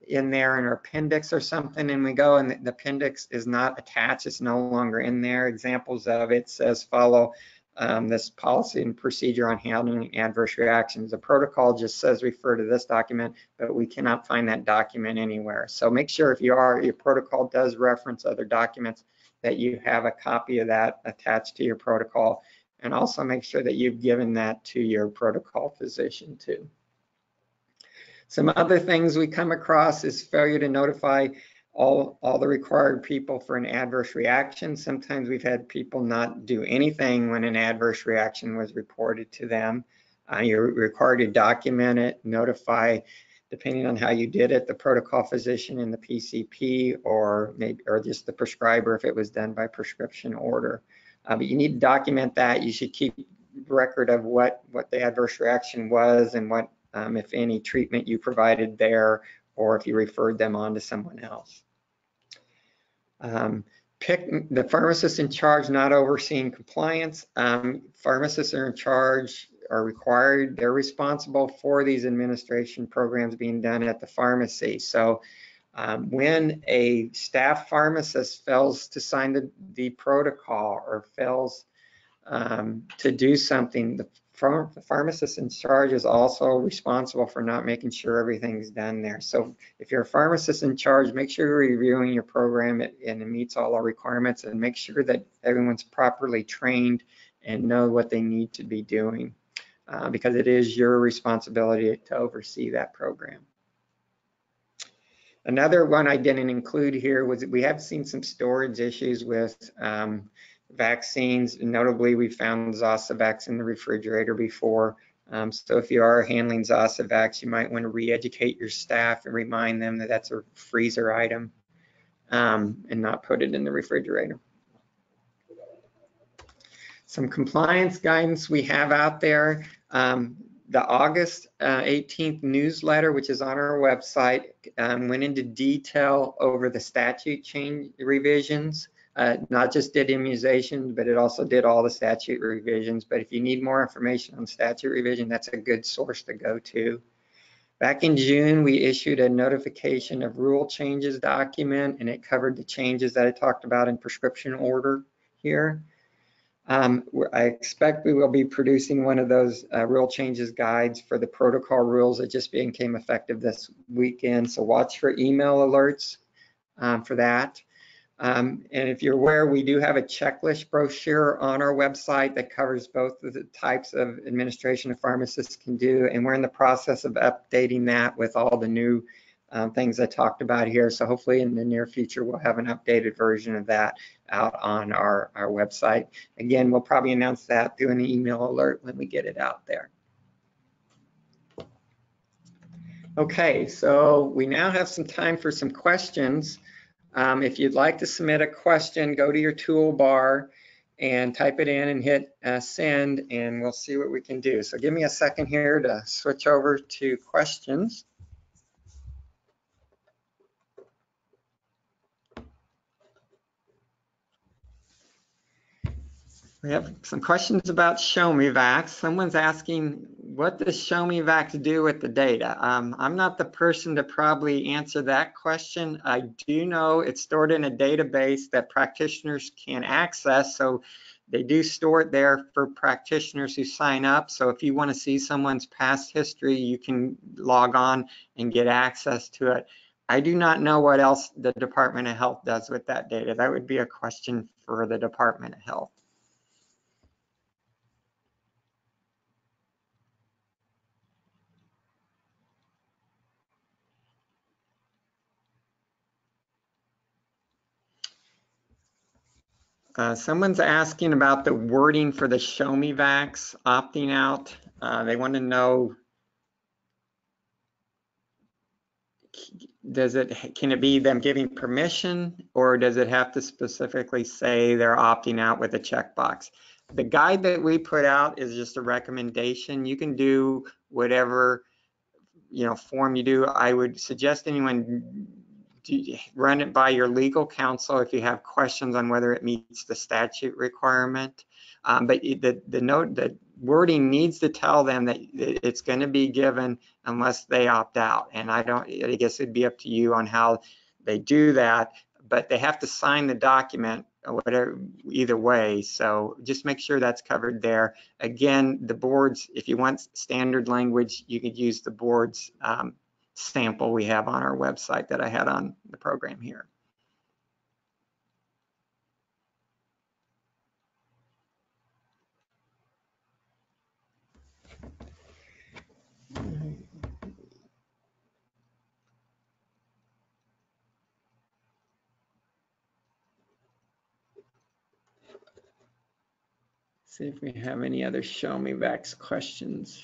A: in there in our appendix or something and we go and the appendix is not attached, it's no longer in there. Examples of it says follow um, this policy and procedure on handling adverse reactions. The protocol just says refer to this document, but we cannot find that document anywhere. So make sure if you are, your protocol does reference other documents that you have a copy of that attached to your protocol and also make sure that you've given that to your protocol physician too. Some other things we come across is failure to notify all, all the required people for an adverse reaction. Sometimes we've had people not do anything when an adverse reaction was reported to them. Uh, you're required to document it, notify, depending on how you did it, the protocol physician and the PCP or maybe or just the prescriber if it was done by prescription order. Uh, but you need to document that. You should keep record of what what the adverse reaction was and what, um, if any, treatment you provided there or if you referred them on to someone else. Um, pick the pharmacist in charge not overseeing compliance. Um, pharmacists are in charge are required, they're responsible for these administration programs being done at the pharmacy. So um, when a staff pharmacist fails to sign the, the protocol or fails um, to do something, the, the pharmacist in charge is also responsible for not making sure everything's done there. So if you're a pharmacist in charge, make sure you're reviewing your program and it meets all our requirements and make sure that everyone's properly trained and know what they need to be doing uh, because it is your responsibility to oversee that program. Another one I didn't include here was we have seen some storage issues with um, vaccines. Notably, we found Zostavax in the refrigerator before. Um, so if you are handling Zostavax, you might want to re-educate your staff and remind them that that's a freezer item um, and not put it in the refrigerator. Some compliance guidance we have out there. Um, the August uh, 18th newsletter, which is on our website, um, went into detail over the statute change revisions. Uh, not just did immunizations, but it also did all the statute revisions. But if you need more information on statute revision, that's a good source to go to. Back in June, we issued a notification of rule changes document, and it covered the changes that I talked about in prescription order here. Um, I expect we will be producing one of those uh, rule changes guides for the protocol rules that just became effective this weekend. So watch for email alerts um, for that. Um, and if you're aware, we do have a checklist brochure on our website that covers both of the types of administration a pharmacist can do. And we're in the process of updating that with all the new um, things I talked about here. So hopefully in the near future, we'll have an updated version of that out on our, our website. Again, we'll probably announce that through an email alert when we get it out there. Okay, so we now have some time for some questions. Um, if you'd like to submit a question, go to your toolbar and type it in and hit uh, send and we'll see what we can do. So give me a second here to switch over to questions. We have some questions about Show Me Vax. Someone's asking, what does Show Me Vax do with the data? Um, I'm not the person to probably answer that question. I do know it's stored in a database that practitioners can access. So they do store it there for practitioners who sign up. So if you want to see someone's past history, you can log on and get access to it. I do not know what else the Department of Health does with that data. That would be a question for the Department of Health. Uh, someone's asking about the wording for the Show Me Vax opting out. Uh, they want to know, does it, can it be them giving permission or does it have to specifically say they're opting out with a checkbox? The guide that we put out is just a recommendation. You can do whatever, you know, form you do. I would suggest anyone run it by your legal counsel if you have questions on whether it meets the statute requirement. Um, but the, the note, the wording needs to tell them that it's going to be given unless they opt out. And I don't, I guess it'd be up to you on how they do that, but they have to sign the document whatever either way so just make sure that's covered there again the boards if you want standard language you could use the boards um, sample we have on our website that I had on the program here. See if we have any other show me vax questions.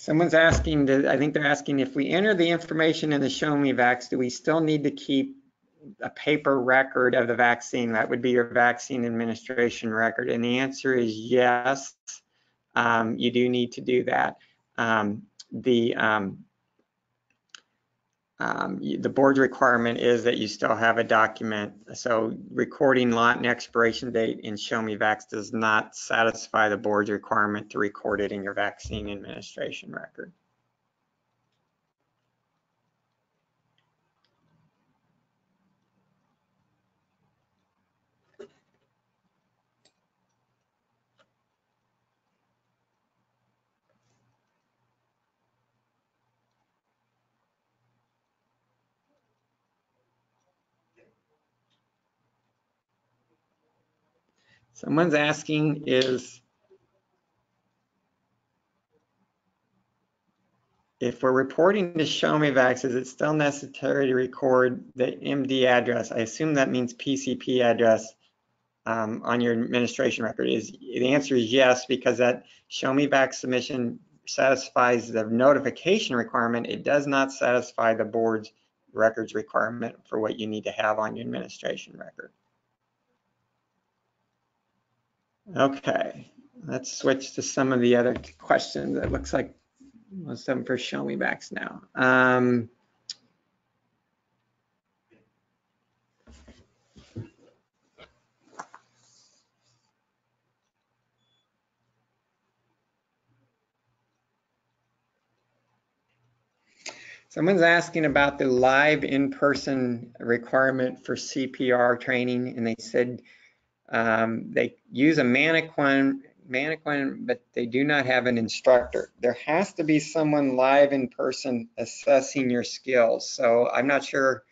A: Someone's asking, I think they're asking if we enter the information in the show me vax, do we still need to keep a paper record of the vaccine? That would be your vaccine administration record. And the answer is yes, um, you do need to do that. Um, the um, um, the board's requirement is that you still have a document. So recording lot and expiration date in Show Me Vax does not satisfy the board's requirement to record it in your vaccine administration record. Someone's asking is if we're reporting to Show Me Vax, is it still necessary to record the MD address? I assume that means PCP address um, on your administration record. Is the answer is yes because that Show Me Vax submission satisfies the notification requirement. It does not satisfy the board's records requirement for what you need to have on your administration record. Okay, let's switch to some of the other questions. It looks like most of them for Show Me Vax now. Um, Someone's asking about the live in-person requirement for CPR training, and they said um, they use a mannequin, mannequin, but they do not have an instructor. There has to be someone live in person assessing your skills. So I'm not sure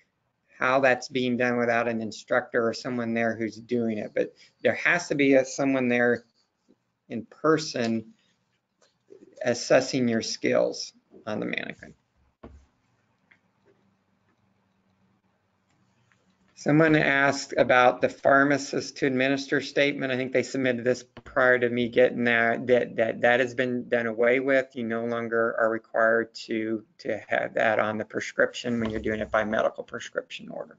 A: how that's being done without an instructor or someone there who's doing it, but there has to be a, someone there in person assessing your skills on the mannequin. Someone asked about the pharmacist to administer statement. I think they submitted this prior to me getting that. That that that has been done away with. You no longer are required to to have that on the prescription when you're doing it by medical prescription order.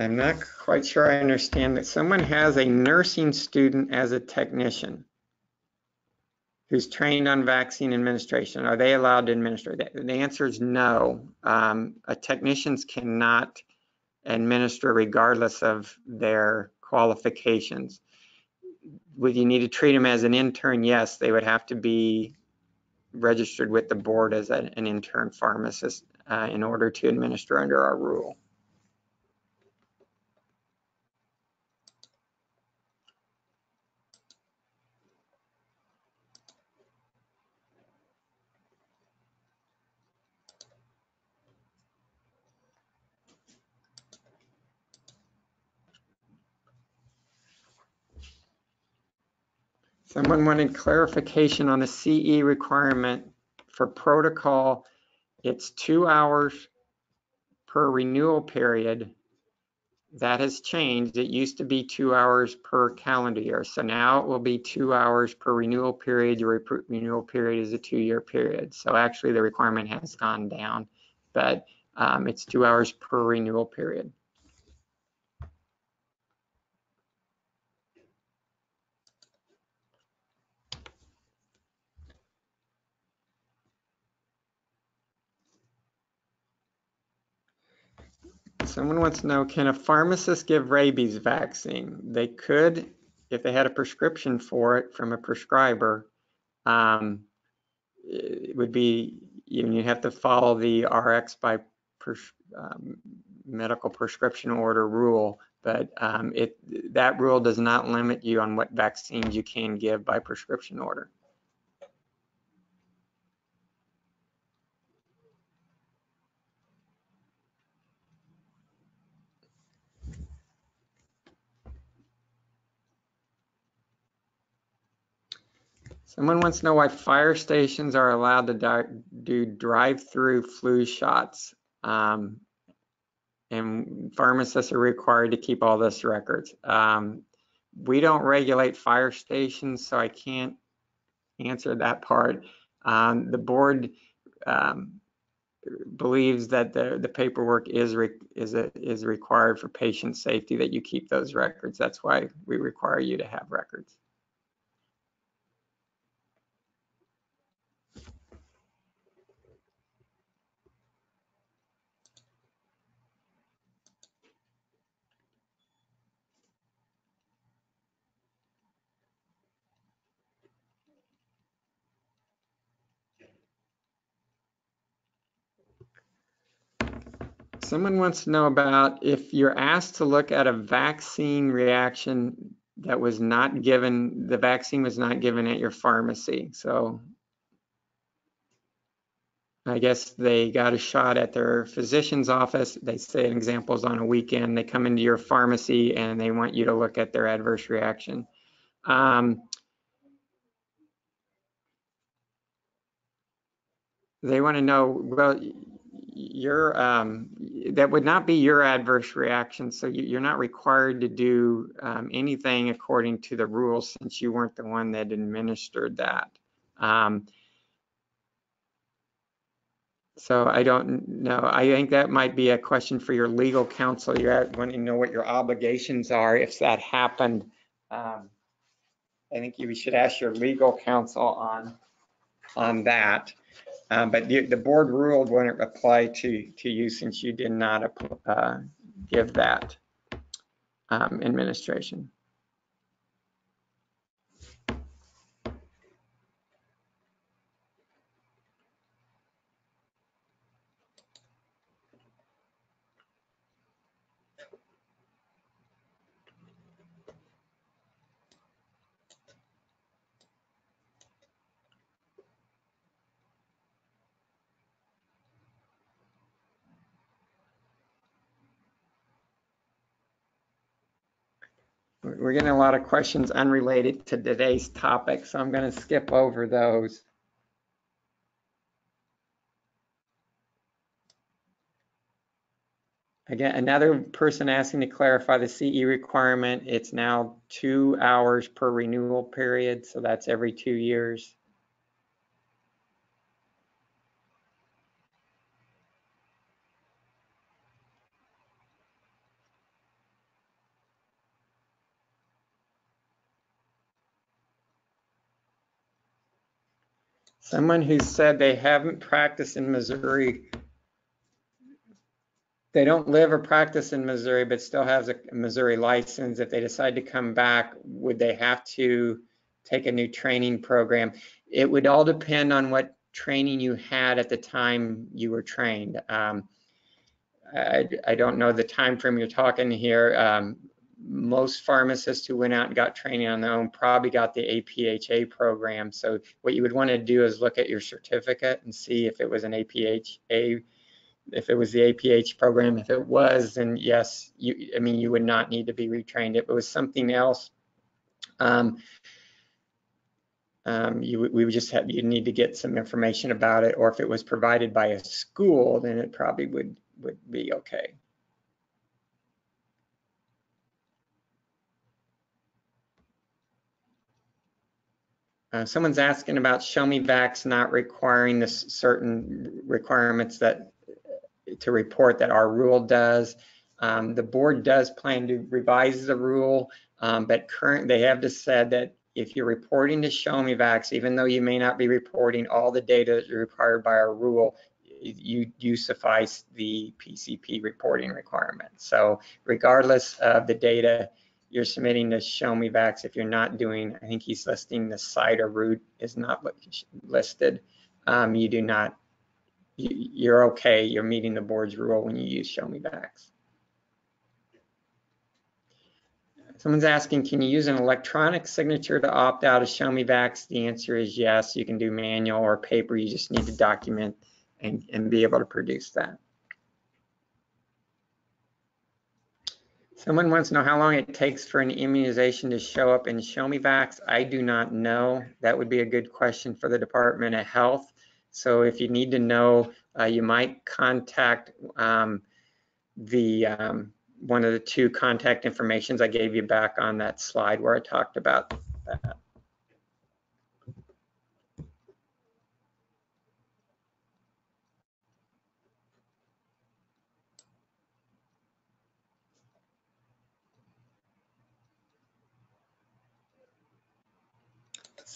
A: I'm not quite sure I understand that someone has a nursing student as a technician who's trained on vaccine administration. Are they allowed to administer? The answer is no. Um, technicians cannot administer regardless of their qualifications. Would you need to treat them as an intern? Yes, they would have to be registered with the board as an, an intern pharmacist uh, in order to administer under our rule. Someone wanted clarification on the CE requirement for protocol. It's two hours per renewal period. That has changed. It used to be two hours per calendar year. So now it will be two hours per renewal period. Your renewal period is a two-year period. So actually the requirement has gone down, but um, it's two hours per renewal period. Someone wants to know, can a pharmacist give rabies vaccine? They could if they had a prescription for it from a prescriber. Um, it would be, you, know, you have to follow the RX by um, medical prescription order rule, but um, it that rule does not limit you on what vaccines you can give by prescription order. Someone wants to know why fire stations are allowed to di- do drive-through flu shots. Um, and pharmacists are required to keep all this records. Um, we don't regulate fire stations, so I can't answer that part. Um, the board um, believes that the, the paperwork is is a, is required for patient safety that you keep those records. That's why we require you to have records. Someone wants to know about if you're asked to look at a vaccine reaction that was not given, the vaccine was not given at your pharmacy. So I guess they got a shot at their physician's office. They say an example is on a weekend. They come into your pharmacy and they want you to look at their adverse reaction. Um, they want to know, well, your um, that would not be your adverse reaction. So you, are not required to do um, anything according to the rules since you weren't the one that administered that. Um, so I don't know. I think that might be a question for your legal counsel. You're wanting to know what your obligations are if that happened. Um, I think you should ask your legal counsel on on that. Um, but the, the, board rule wouldn't apply to, to you since you did not uh, give that um, administration. We're getting a lot of questions unrelated to today's topic, so I'm going to skip over those. Again, another person asking to clarify the CE requirement. It's now two hours per renewal period, so that's every two years. Someone who said they haven't practiced in Missouri. They don't live or practice in Missouri, but still has a Missouri license. If they decide to come back, would they have to take a new training program? It would all depend on what training you had at the time you were trained. Um, I, I, don't know the time frame you're talking here. Um, most pharmacists who went out and got training on their own probably got the APHA program. So what you would want to do is look at your certificate and see if it was an APHA, if it was the APH program. If it was, then yes, you, I mean, you would not need to be retrained. If it was something else, um, um, you we would just have you need to get some information about it, or if it was provided by a school, then it probably would would be okay. Uh, someone's asking about Show Me Vax not requiring the certain requirements that to report that our rule does. Um, the board does plan to revise the rule, um, but current they have just said that if you're reporting to Show Me Vax, even though you may not be reporting all the data required by our rule, you you suffice the PCP reporting requirement. So regardless of the data, you're submitting to Show Me Vax. If you're not doing, I think he's listing the site or route is not listed. Um, you do not, you, are okay. You're meeting the board's rule when you use Show Me Vax. Someone's asking, can you use an electronic signature to opt out of Show Me Vax? The answer is yes. You can do manual or paper. You just need to document and, and be able to produce that. Someone wants to know how long it takes for an immunization to show up in Show Me Vax. I do not know. That would be a good question for the Department of Health. So if you need to know, uh, you might contact um, the um, one of the two contact informations I gave you back on that slide where I talked about that.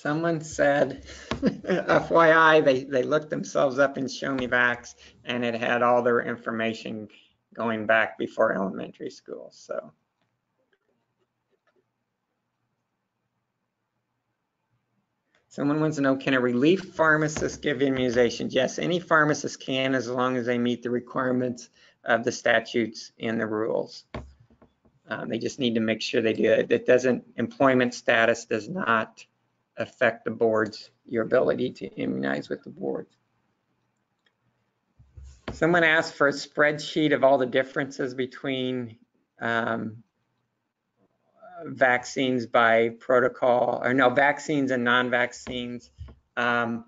A: Someone said, FYI, they, they looked themselves up in Show Me Vax and it had all their information going back before elementary school, so. Someone wants to know, can a relief pharmacist give immunizations? Yes, any pharmacist can as long as they meet the requirements of the statutes and the rules. Um, they just need to make sure they do it. It doesn't, employment status does not affect the board's, your ability to immunize with the boards. Someone asked for a spreadsheet of all the differences between um, vaccines by protocol, or no, vaccines and non-vaccines. Um,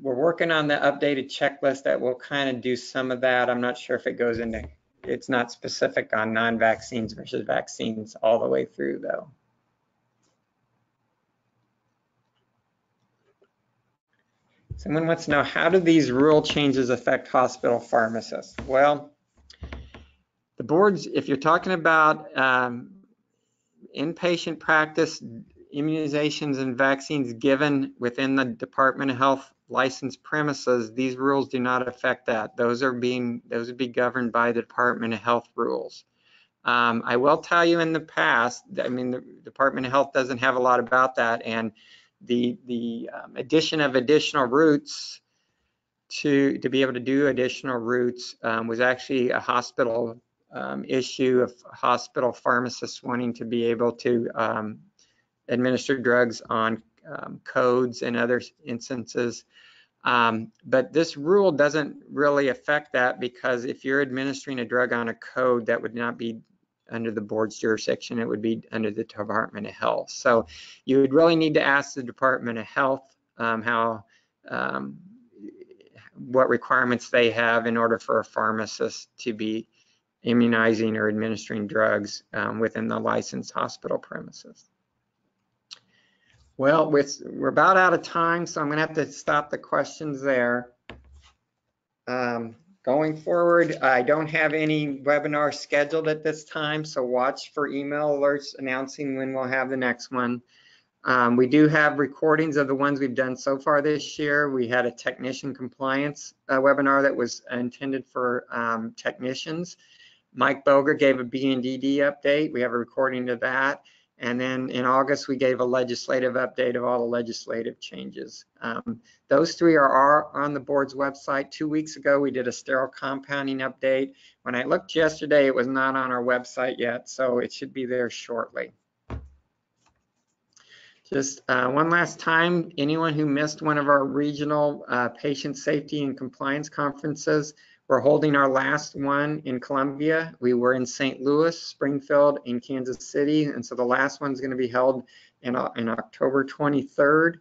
A: we're working on the updated checklist that will kind of do some of that. I'm not sure if it goes into, it's not specific on non-vaccines versus vaccines all the way through though. Someone wants to know, how do these rule changes affect hospital pharmacists? Well, the boards, if you're talking about um, inpatient practice, immunizations and vaccines given within the Department of Health licensed premises, these rules do not affect that. Those are being, those would be governed by the Department of Health rules. Um, I will tell you in the past, I mean, the Department of Health doesn't have a lot about that. And the the um, addition of additional routes to to be able to do additional routes um, was actually a hospital um, issue of hospital pharmacists wanting to be able to um, administer drugs on um, codes and other instances. Um, but this rule doesn't really affect that because if you're administering a drug on a code, that would not be under the board's jurisdiction, it would be under the Department of Health. So you would really need to ask the Department of Health um, how um, what requirements they have in order for a pharmacist to be immunizing or administering drugs um, within the licensed hospital premises. Well, we're about out of time, so I'm going to have to stop the questions there. Um, Going forward, I don't have any webinars scheduled at this time, so watch for email alerts announcing when we'll have the next one. Um, we do have recordings of the ones we've done so far this year. We had a technician compliance uh, webinar that was intended for um, technicians. Mike Boger gave a BNDD update. We have a recording of that. And then in August, we gave a legislative update of all the legislative changes. Um, those three are, are, on the board's website. Two weeks ago, we did a sterile compounding update. When I looked yesterday, it was not on our website yet, so it should be there shortly. Just uh, one last time, anyone who missed one of our regional uh, patient safety and compliance conferences, we're holding our last one in Columbia. We were in St. Louis, Springfield, and Kansas City. And so the last one's going to be held in, uh, in October 23rd.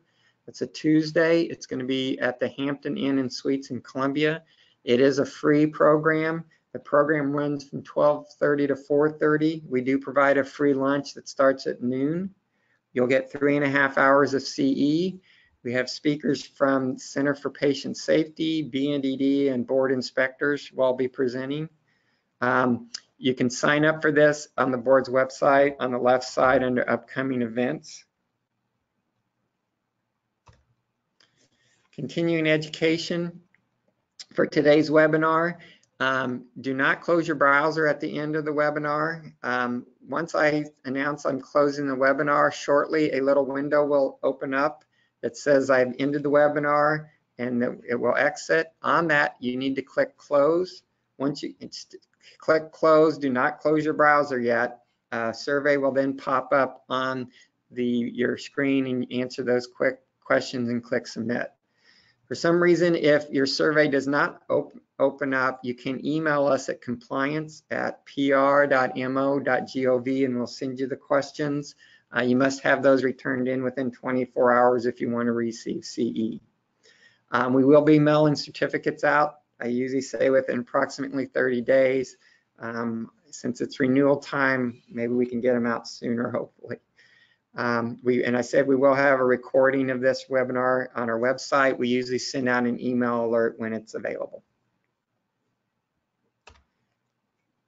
A: It's a Tuesday. It's going to be at the Hampton Inn and Suites in Columbia. It is a free program. The program runs from 12:30 to 4:30. We do provide a free lunch that starts at noon. You'll get three and a half hours of CE. We have speakers from Center for Patient Safety, BNDD, and board inspectors will be presenting. Um, you can sign up for this on the board's website on the left side under upcoming events. Continuing education for today's webinar. Um, do not close your browser at the end of the webinar. Um, once I announce I'm closing the webinar shortly, a little window will open up that says I've ended the webinar and it will exit. On that, you need to click close. Once you click close, do not close your browser yet. A survey will then pop up on the your screen and answer those quick questions and click submit. For some reason, if your survey does not op open up, you can email us at compliance at pr.mo.gov and we'll send you the questions. Uh, you must have those returned in within 24 hours if you want to receive CE. Um, we will be mailing certificates out. I usually say within approximately 30 days. Um, since it's renewal time, maybe we can get them out sooner, hopefully. Um, we and I said we will have a recording of this webinar on our website. We usually send out an email alert when it's available.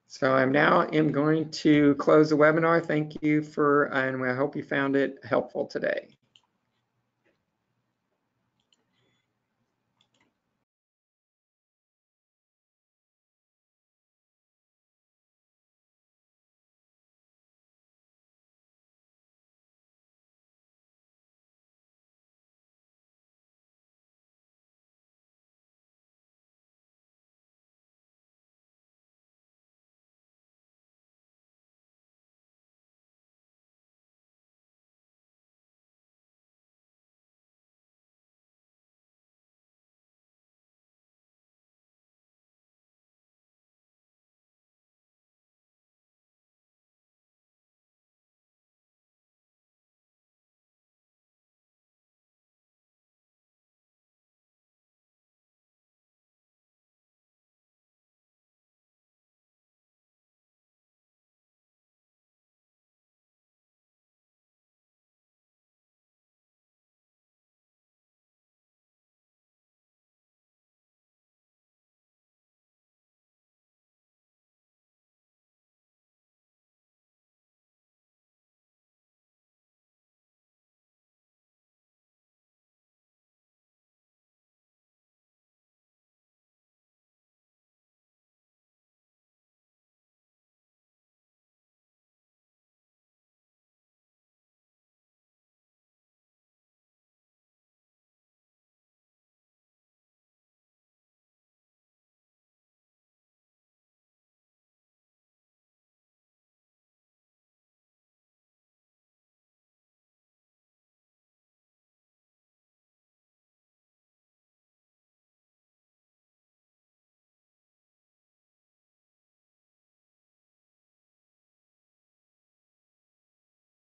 A: So I'm now am going to close the webinar. Thank you for, and I hope you found it helpful today.